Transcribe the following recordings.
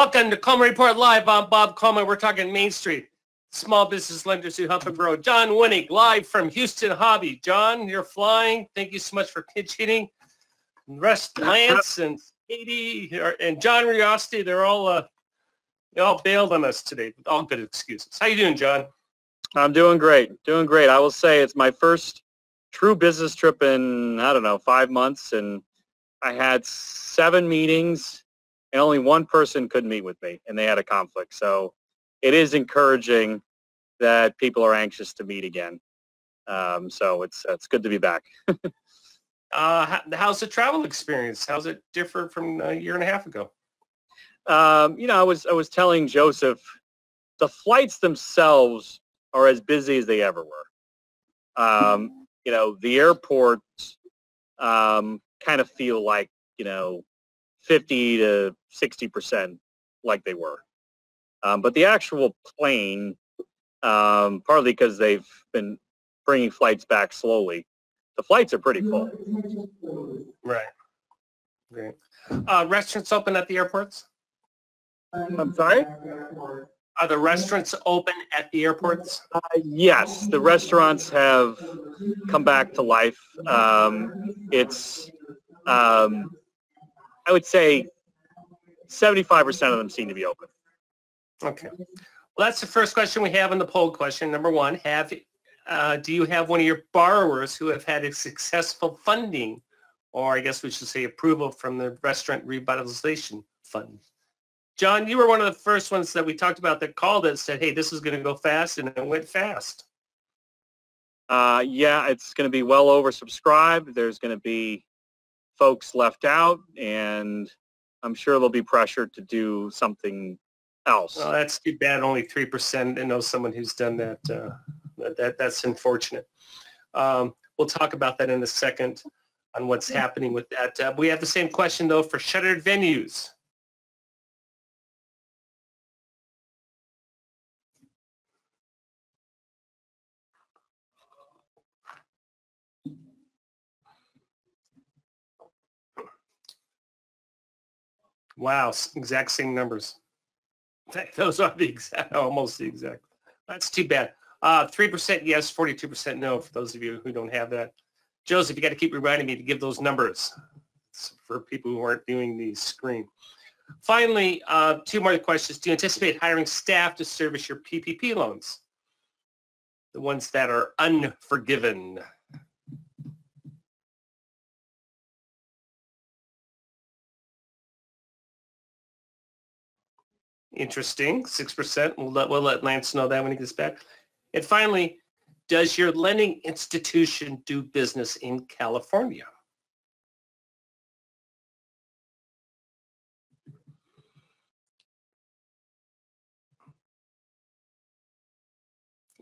Welcome to Coleman Report Live. I'm Bob Coleman. We're talking Main Street, small business lenders who help and grow. John Winning, live from Houston Hobby. John, you're flying. Thank you so much for pitch hitting. Rest Lance and Katie and John Riosti, they're all uh, they all bailed on us today with all good excuses. How you doing, John? I'm doing great. Doing great. I will say it's my first true business trip in I don't know five months, and I had seven meetings, and only one person could meet with me, and they had a conflict. So it is encouraging that people are anxious to meet again. Um, so it's it's good to be back. uh, how's the travel experience? How's it differ from a year and a half ago? Um, you know, I was I was telling Joseph, the flights themselves are as busy as they ever were. Um, you know, the airports um, kind of feel like you know, 50 to 60 percent like they were. Um, but the actual plane, um, partly because they've been bringing flights back slowly, the flights are pretty full. Right. Great. Uh, restaurants open at the airports? I'm sorry? Are the restaurants open at the airports? Uh, yes, the restaurants have come back to life. Um, it's, um, I would say 75% of them seem to be open. Okay. Well, that's the first question we have in the poll question. Number one, have uh, do you have one of your borrowers who have had a successful funding, or I guess we should say approval from the Restaurant Revitalization Fund? John, you were one of the first ones that we talked about that called it, said, hey, this is going to go fast, and it went fast. Uh, yeah, it's going to be well oversubscribed. There's going to be folks left out, and I'm sure they'll be pressured to do something else. Well, that's too bad. Only 3%. I know someone who's done that. Uh, that That's unfortunate. Um, we'll talk about that in a second on what's happening with that. Uh, we have the same question, though, for shuttered venues. Wow, exact same numbers. Those are the exact, almost the exact. That's too bad. Uh, 3% yes, 42% no for those of you who don't have that. Joseph, you got to keep reminding me to give those numbers for people who aren't doing the screen. Finally, uh, two more questions. Do you anticipate hiring staff to service your PPP loans? The ones that are unforgiven. Interesting, 6%. We'll let, we'll let Lance know that when he gets back. And finally, does your lending institution do business in California?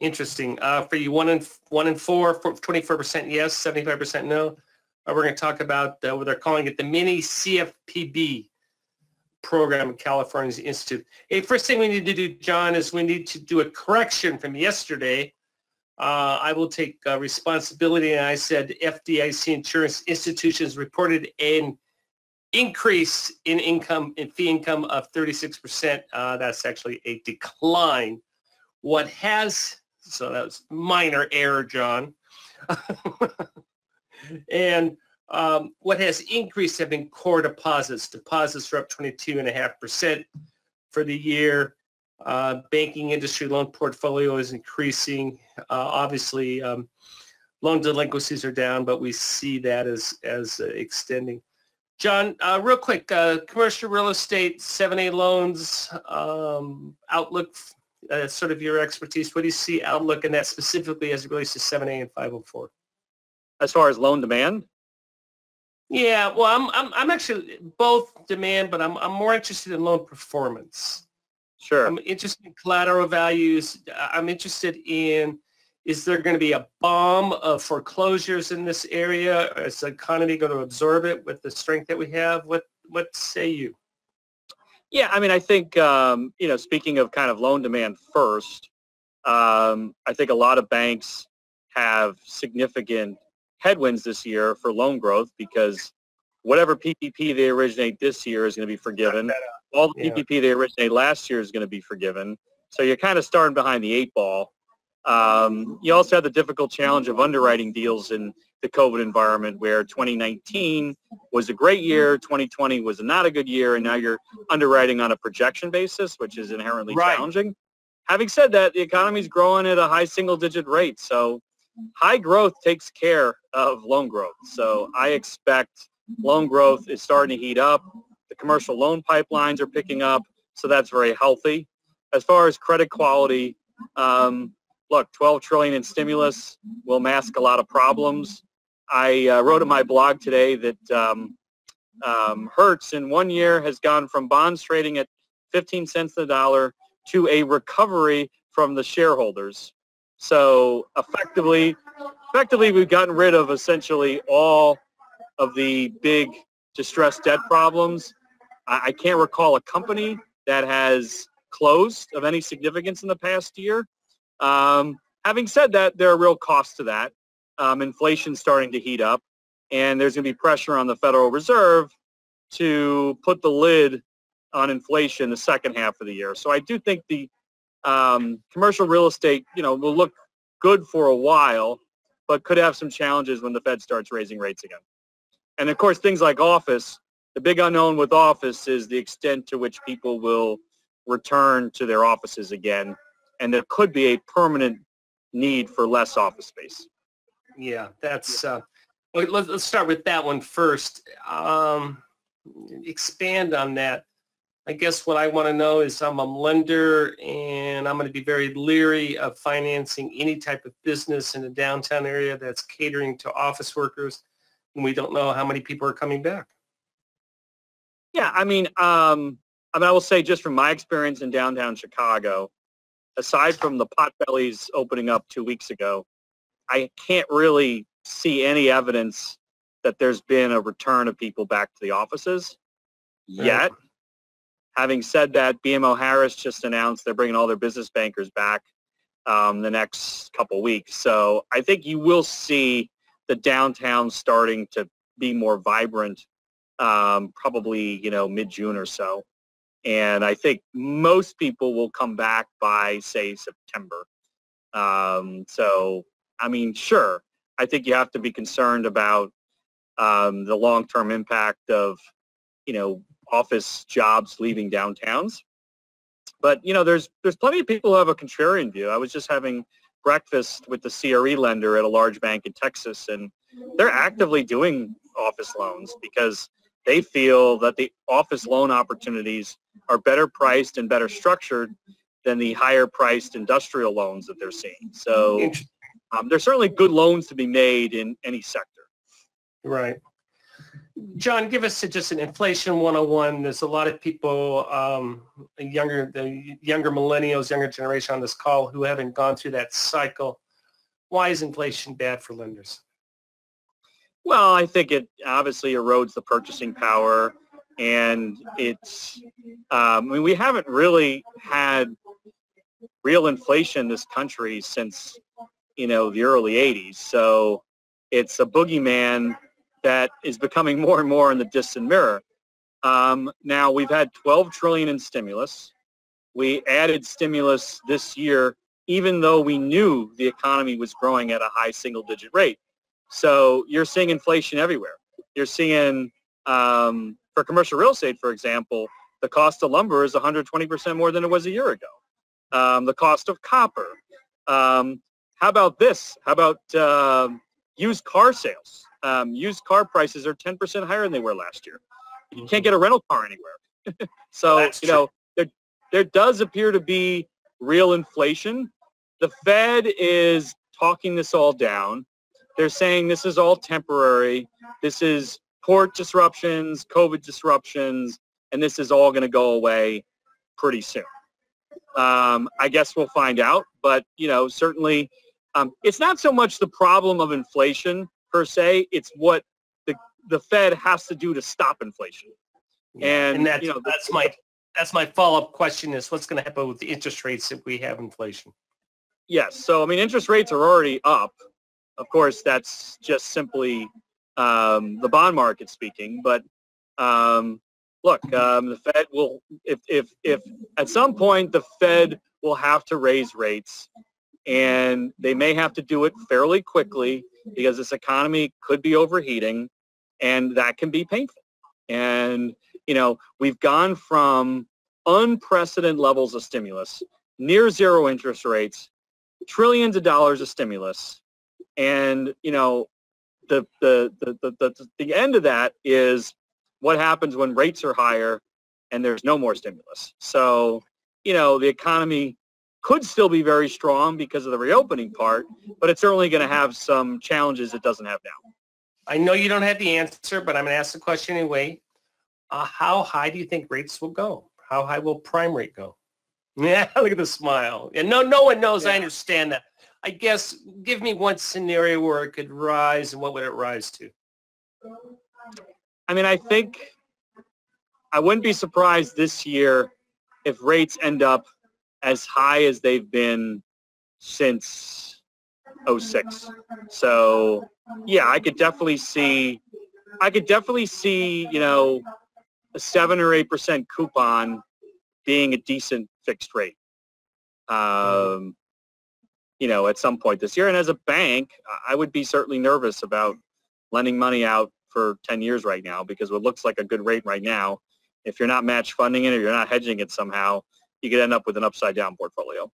Interesting. Uh, for you, one in one in four, 24% yes, 75% no. Uh, we're going to talk about uh, what they're calling it the mini CFPB program at California's Institute. Hey, first thing we need to do, John, is we need to do a correction from yesterday. Uh, I will take uh, responsibility. And I said FDIC insurance institutions reported an increase in income, in fee income of 36%. Uh, that's actually a decline. What has, so that was minor error, John. and um, what has increased have been core deposits. Deposits are up 22.5% for the year. Uh, banking industry loan portfolio is increasing. Uh, obviously, um, loan delinquencies are down, but we see that as, as uh, extending. John, uh, real quick, uh, commercial real estate, 7A loans, um, outlook, uh, sort of your expertise. What do you see outlook in that specifically as it relates to 7A and 504? As far as loan demand? Yeah, well, I'm I'm I'm actually both demand, but I'm I'm more interested in loan performance. Sure. I'm interested in collateral values. I'm interested in is there going to be a bomb of foreclosures in this area? Is the economy going to absorb it with the strength that we have? What what say you? Yeah, I mean, I think um, you know, speaking of kind of loan demand first, um, I think a lot of banks have significant headwinds this year for loan growth because whatever PPP they originate this year is going to be forgiven. All the Yeah. PPP they originated last year is going to be forgiven. So you're kind of starting behind the eight ball. Um, you also have the difficult challenge of underwriting deals in the COVID environment where 2019 was a great year, 2020 was not a good year, and now you're underwriting on a projection basis, which is inherently Right. challenging. Having said that, the economy is growing at a high single digit rate. So high growth takes care of loan growth. So I expect loan growth is starting to heat up. The commercial loan pipelines are picking up. So that's very healthy. As far as credit quality, um, look, 12 trillion in stimulus will mask a lot of problems. I uh, wrote in my blog today that um, um, Hertz in one year has gone from bonds trading at 15 cents a dollar to a recovery from the shareholders. So effectively, effectively, we've gotten rid of essentially all of the big distressed debt problems. I, I can't recall a company that has closed of any significance in the past year. Um, having said that, there are real costs to that. Um, inflation's starting to heat up, and there's going to be pressure on the Federal Reserve to put the lid on inflation the second half of the year. So I do think the um, commercial real estate, you know, will look good for a while, but could have some challenges when the Fed starts raising rates again. And of course, things like office, the big unknown with office is the extent to which people will return to their offices again. And there could be a permanent need for less office space. Yeah, that's, uh, let's, let's start with that one first. Um, expand on that. I guess what I want to know is I'm a lender and I'm going to be very leery of financing any type of business in the downtown area that's catering to office workers. And we don't know how many people are coming back. Yeah, I mean, um, I mean, I will say just from my experience in downtown Chicago, aside from the Potbellies opening up two weeks ago, I can't really see any evidence that there's been a return of people back to the offices yet. Having said that, BMO Harris just announced they're bringing all their business bankers back um, the next couple weeks. So I think you will see the downtown starting to be more vibrant um, probably, you know, mid-June or so. And I think most people will come back by, say, September. Um, so, I mean, sure, I think you have to be concerned about um, the long-term impact of, you know, office jobs leaving downtowns. But, you know, there's there's plenty of people who have a contrarian view. I was just having breakfast with the CRE lender at a large bank in Texas, and they're actively doing office loans because they feel that the office loan opportunities are better priced and better structured than the higher priced industrial loans that they're seeing. So um, there's certainly good loans to be made in any sector. Right. John, give us just an inflation 101. There's a lot of people, um, younger, the younger millennials, younger generation on this call who haven't gone through that cycle. Why is inflation bad for lenders? Well, I think it obviously erodes the purchasing power, and it's. Um, I mean, we haven't really had real inflation in this country since you know the early '80s. So it's a boogeyman that is becoming more and more in the distant mirror. Um, now we've had 12 trillion in stimulus. We added stimulus this year, even though we knew the economy was growing at a high single-digit rate. So you're seeing inflation everywhere. You're seeing, um, for commercial real estate, for example, the cost of lumber is 120% more than it was a year ago. Um, the cost of copper. Um, how about this? How about uh, used car sales? Um, used car prices are 10% higher than they were last year. You can't get a rental car anywhere. so, That's you know, there, there does appear to be real inflation. The Fed is talking this all down. They're saying this is all temporary. This is port disruptions, COVID disruptions, and this is all going to go away pretty soon. Um, I guess we'll find out, but you know, certainly, um, it's not so much the problem of inflation per se; it's what the the Fed has to do to stop inflation. And, and that's, you know, the- that's my that's my follow-up question is what's going to happen with the interest rates if we have inflation? Yes. So, I mean, interest rates are already up. Of course, that's just simply um, the bond market speaking. But, um, look, um, the Fed will, if, if, if at some point the Fed will have to raise rates and they may have to do it fairly quickly because this economy could be overheating and that can be painful. And, you know, we've gone from unprecedented levels of stimulus, near zero interest rates, trillions of dollars of stimulus. And, you know, the, the, the, the, the, end of that is what happens when rates are higher and there's no more stimulus. So, you know, the economy could still be very strong because of the reopening part, but it's certainly going to have some challenges it doesn't have now. I know you don't have the answer, but I'm going to ask the question anyway. Uh, how high do you think rates will go? How high will prime rate go? Yeah, look at the smile. And no, no one knows. Yeah. I understand that. I guess give me one scenario where it could rise, and what would it rise to? I mean, I think I wouldn't be surprised this year if rates end up as high as they've been since 06. So yeah, I could definitely see, I could definitely see, you know, a seven or eight percent coupon being a decent fixed rate. Um, you know, at some point this year. And as a bank, I would be certainly nervous about lending money out for 10 years right now because what looks like a good rate right now, if you're not match funding it or you're not hedging it somehow, you could end up with an upside down portfolio.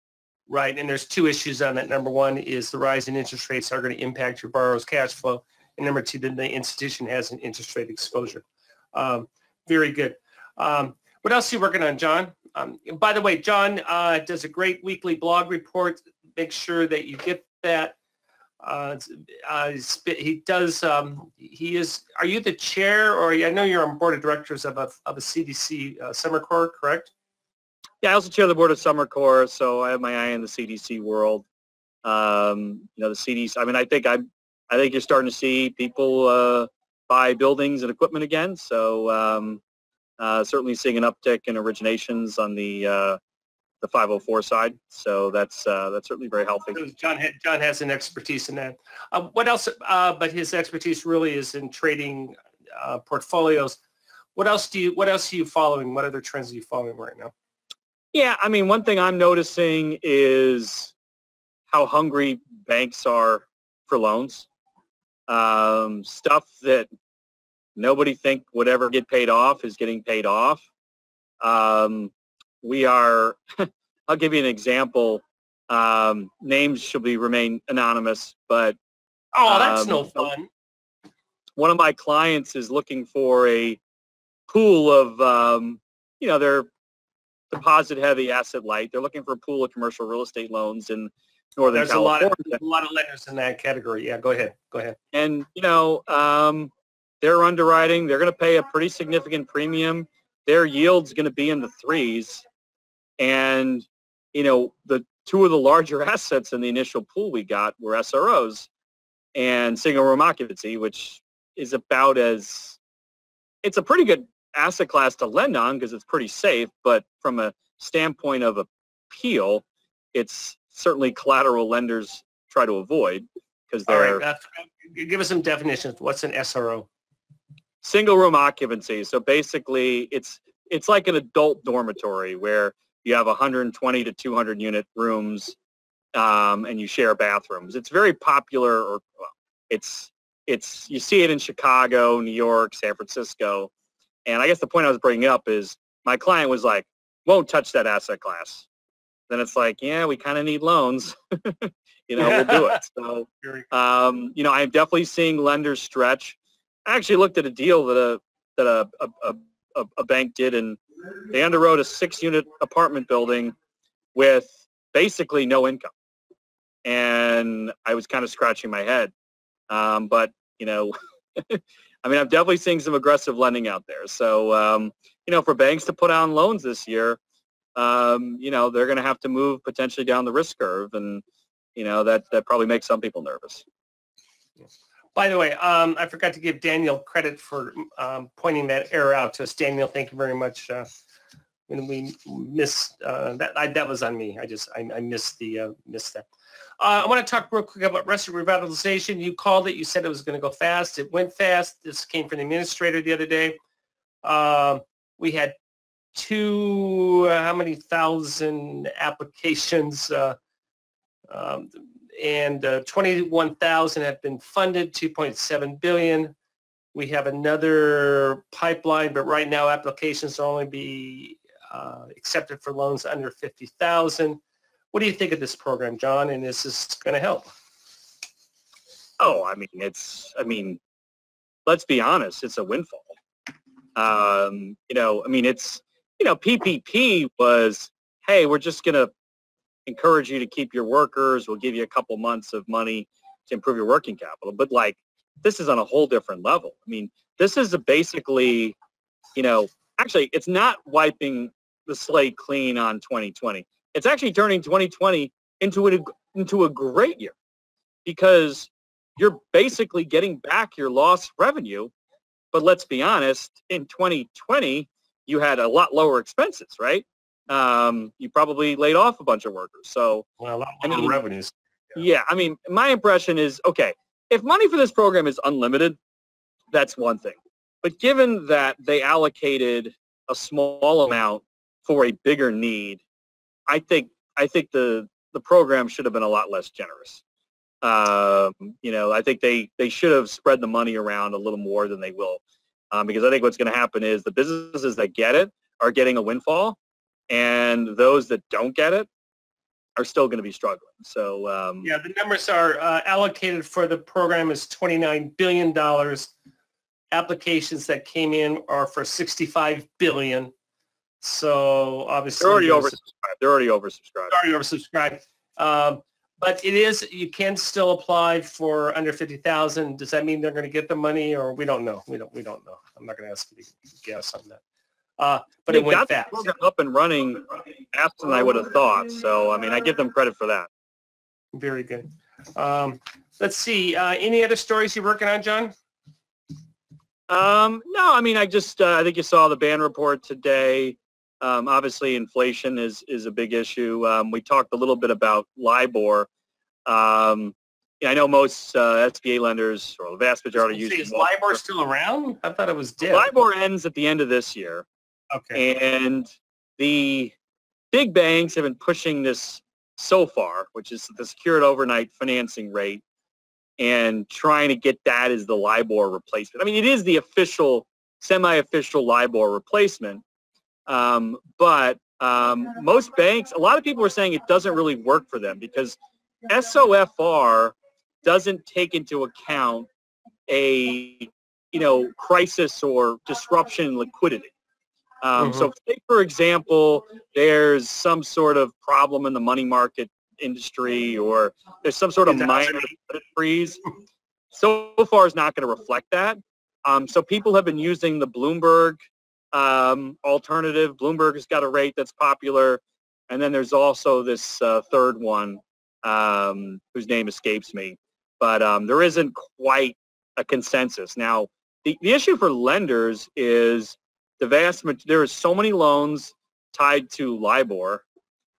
Right, and there's two issues on that. Number one is the rise in interest rates are going to impact your borrower's cash flow. And number two, then the institution has an interest rate exposure. Um, very good. Um, what else are you working on, John? Um, by the way, John uh, does a great weekly blog report. Make sure that you get that. Uh, uh, he does. Um, he is. Are you the chair, or I know you're on board of directors of a of a CDC uh, SomerCor, correct? Yeah, I also chair the board of SomerCor, so I have my eye on the CDC world. Um, you know, the CDC. I mean, I think I'm. I think you're starting to see people uh, buy buildings and equipment again. So um, uh, certainly seeing an uptick in originations on the uh, the 504 side. So that's uh, that's certainly very healthy. John John has an expertise in that. Uh, what else? Uh, but his expertise really is in trading uh, portfolios. What else do you? What else are you following? What other trends are you following right now? Yeah, I mean, one thing I'm noticing is how hungry banks are for loans. Um, stuff that nobody think would ever get paid off is getting paid off. Um, we are, I'll give you an example. Um, names should be remain anonymous, but oh, that's um, no fun. One of my clients is looking for a pool of, um, you know, they're deposit heavy, asset light. They're looking for a pool of commercial real estate loans in Northern There's California. There's a lot of lenders in that category. Yeah, go ahead. Go ahead. And you know, um, they're underwriting. They're going to pay a pretty significant premium. Their yield's going to be in the threes, and you know, the two of the larger assets in the initial pool we got were SROs and single room occupancy, which is about as it's a pretty good asset class to lend on because it's pretty safe, but from a standpoint of appeal, it's certainly collateral lenders try to avoid because they're. All right, give us some definitions. What's an SRO? Single room occupancy. So basically, it's it's like an adult dormitory where you have 120 to 200 unit rooms um, and you share bathrooms. It's very popular, or well, it's it's you see it in Chicago, New York, San Francisco. And I guess the point I was bringing up is my client was like, won't touch that asset class. Then it's like, yeah, we kind of need loans. you know, we'll do it. So, um, you know, I'm definitely seeing lenders stretch. I actually looked at a deal that a that a a, a, a bank did, and they underwrote a six-unit apartment building with basically no income. And I was kind of scratching my head. Um, but you know, I mean, I'm definitely seeing some aggressive lending out there. So, um, you know, for banks to put on loans this year, um, you know, they're going to have to move potentially down the risk curve. And, you know, that, that probably makes some people nervous. By the way, um, I forgot to give Daniel credit for um, pointing that error out to us. Daniel, thank you very much. Uh, when we missed uh, that, I, that was on me. I just I, I missed the uh, missed that. Uh, I want to talk real quick about restaurant revitalization. You called it. You said it was going to go fast. It went fast. This came from the administrator the other day. Uh, we had two, uh, how many thousand applications, uh, um, and uh, 21,000 have been funded, 2.7 billion. We have another pipeline, but right now applications will only be uh, accepted for loans under 50,000. What do you think of this program, John? And is this going to help? Oh, I mean, it's, I mean, let's be honest, it's a windfall. Um, you know, I mean, it's, you know, PPP was, hey, we're just going to encourage you to keep your workers. We'll give you a couple months of money to improve your working capital. But like, this is on a whole different level. I mean, this is basically, you know, actually, it's not wiping the slate clean on 2020. It's actually turning 2020 into a, into a great year because you're basically getting back your lost revenue. But let's be honest, in 2020, you had a lot lower expenses, right? Um, you probably laid off a bunch of workers. So, well, a lot more I mean, revenues. Yeah. yeah, I mean, my impression is, okay, if money for this program is unlimited, that's one thing. But given that they allocated a small amount for a bigger need, I think I think the the program should have been a lot less generous. Um, you know, I think they, they should have spread the money around a little more than they will. Um, because I think what's going to happen is the businesses that get it are getting a windfall, and those that don't get it are still going to be struggling. So um, yeah, the numbers are uh, allocated for the program is twenty nine billion dollars. Applications that came in are for sixty five billion. So obviously they're already oversubscribed. They're already oversubscribed. Already oversubscribed. Um, but it is, you can still apply for under 50,000. Does that mean they're going to get the money or we don't know? We don't, we don't know. I'm not going to ask you to guess on that. Uh, but it went fast. Up and running faster than I would have thought. So, I mean, I give them credit for that. Very good. Um, let's see. Uh, any other stories you're working on, John? Um, no, I mean, I just, uh, I think you saw the BAN report today. Um, obviously, inflation is is a big issue. Um, we talked a little bit about LIBOR. Um, yeah, I know most uh, SBA lenders, or the vast majority, use. Is LIBOR still around? I thought it was dead. LIBOR ends at the end of this year. Okay. And the big banks have been pushing this SOFR, which is the secured overnight financing rate, and trying to get that as the LIBOR replacement. I mean, it is the official, semi-official LIBOR replacement, um, but um, most banks, a lot of people are saying it doesn't really work for them because SOFR doesn't take into account a you know crisis or disruption in liquidity. Um, mm-hmm. So, say for example, there's some sort of problem in the money market industry, or there's some sort of minor freeze. So far, is not going to reflect that. Um, so people have been using the Bloomberg um, alternative. Bloomberg has got a rate that's popular. And then there's also this uh, third one um, whose name escapes me. But um, there isn't quite a consensus. Now, the, the issue for lenders is the vast, there are so many loans tied to LIBOR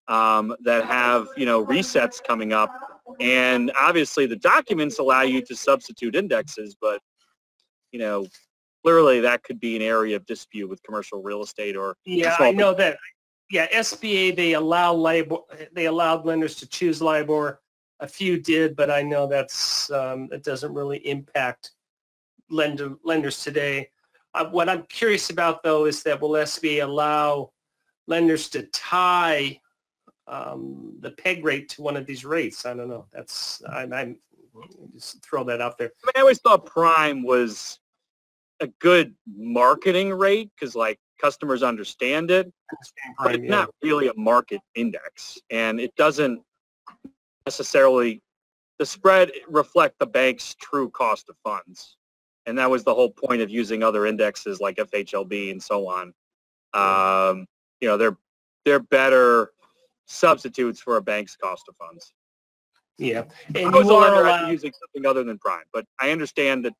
um, that have, you know, resets coming up. And obviously the documents allow you to substitute indexes, but, you know, clearly that could be an area of dispute with commercial real estate or yeah i know that. Yeah sba they allow libor they allowed lenders to choose libor. A few did but i know that's um, it doesn't really impact lender lenders today. Uh, what i'm curious about though is that will sba allow lenders to tie um, the peg rate to one of these rates? I don't know. That's i'm, I'm just throw that out there. I, mean, I always thought prime was a good marketing rate because like customers understand it, but it's not really a market index, and it doesn't necessarily the spread reflect the bank's true cost of funds, and that was the whole point of using other indexes like FHLB and so on. Um, you know, they're they're better substitutes for a bank's cost of funds. Yeah, and I was allowed... using something other than prime, but I understand that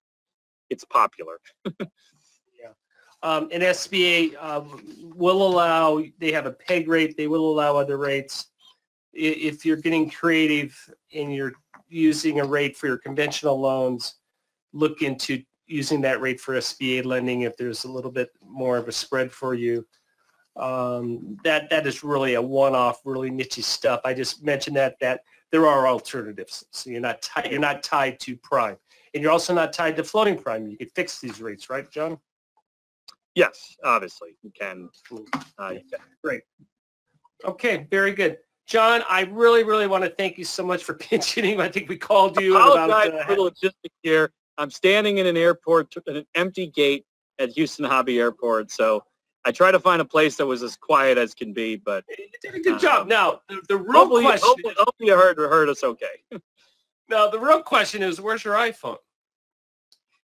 it's popular. yeah. Um, and SBA uh, will allow, they have a peg rate, they will allow other rates. If you're getting creative and you're using a rate for your conventional loans, look into using that rate for SBA lending if there's a little bit more of a spread for you. Um, that that is really a one-off, really niche stuff. I just mentioned that that there are alternatives, so you're not you're not tied to prime, and you're also not tied to floating prime. You could fix these rates, right, John? Yes, obviously you can. Uh, you can. Okay, very good. John, I really, really want to thank you so much for pinching. I think we called you at Apologize about. for the logistics here. I'm standing in an airport, in an empty gate at Houston Hobby Airport. So I try to find a place that was as quiet as can be, but you did a good job. Now, the, the real hopefully, question. hopefully, hopefully you heard, heard us okay. now, the real question is, where's your iPhone?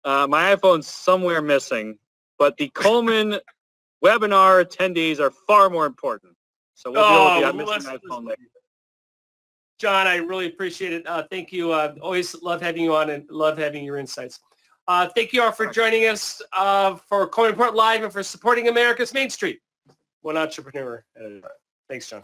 Uh, my iPhone's somewhere missing, but the Coleman webinar attendees are far more important. So we'll Oh, be able to well, be missing my phone let's- later. John, I really appreciate it. Uh, thank you. Uh, always love having you on and love having your insights. Uh, thank you all for joining us uh, for Coleman Report Live and for supporting America's Main Street. One entrepreneur at a time. Thanks, John.